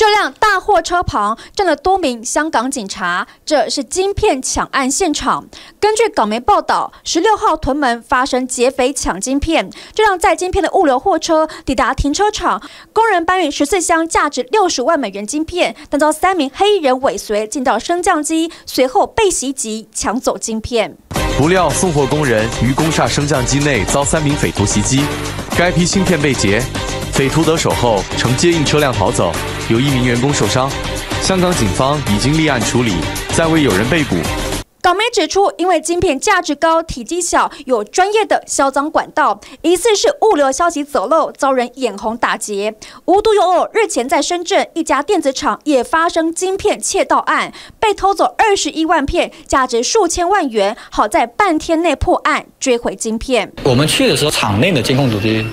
这辆大货车旁站了多名香港警察，这是晶片抢案现场。根据港媒报道，十六号屯门发生劫匪抢晶片，这辆载晶片的物流货车抵达停车场，工人搬运十四箱价值六十万美元晶片，但遭三名黑衣人尾随进到升降机，随后被袭击抢走晶片。不料送货工人于工厦升降机内遭三名匪徒袭击，该批芯片被劫。匪徒得手后，乘接应车辆逃走，有一名员工受伤。香港警方已经立案处理，暂未有人被捕。港媒指出，因为晶片价值高、体积小，有专业的销赃管道，疑似是物流消息走漏，遭人眼红打劫。无独有偶，日前在深圳一家电子厂也发生晶片窃盗案，被偷走二十一万片，价值数千万元。好在半天内破案，追回晶片。我们去的时候，厂内的监控主机。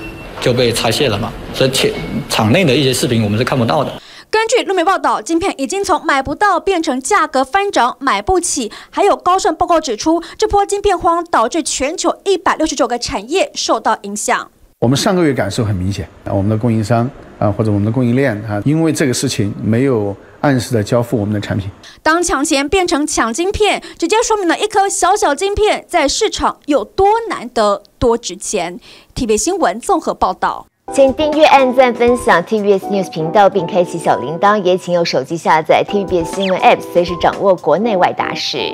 就被拆卸了嘛，所以厂场内的一些视频我们是看不到的。根据路媒报道，晶片已经从买不到变成价格翻涨、买不起。还有高盛报告指出，这波晶片荒导致全球一百六十九个产业受到影响。我们上个月感受很明显啊，我们的供应商啊或者我们的供应链啊，因为这个事情没有。按时的交付我们的产品。当抢钱变成抢晶片，直接说明了一颗小小晶片在市场有多难得、多值钱。TVB 新闻综合报道，请订阅、按赞、分享 TVBS News 频道，并开启小铃铛。也请用手机下载 TVBS 新闻 App，随时掌握国内外大事。